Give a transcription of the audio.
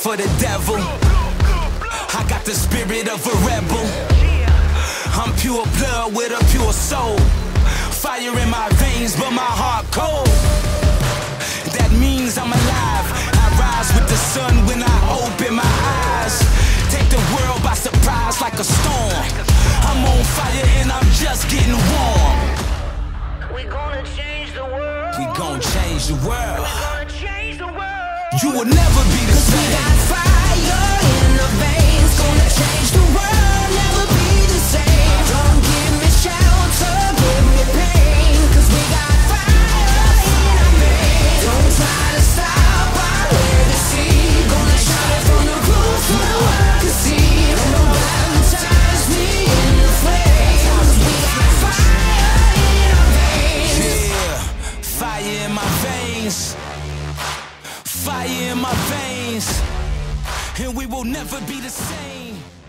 for the devil. I got the spirit of a rebel. I'm pure blood with a pure soul. Fire in my veins, but my heart cold. That means I'm alive. I rise with the sun when I open my eyes. Take the world by surprise like a storm. I'm on fire and I'm just getting warm. We gonna change the world. We gonna change the world. You will never be the same. We got fire in our veins, gonna change the world, never be the same. Don't give me shelter, give me pain, 'cause we got fire in our veins. Don't try to stop our legacy, gonna shine it from the roof so the world can see. Baptize me in the flames, 'cause we got fire in our veins. Yeah, fire in my veins. Fire in my veins. And we will never be the same.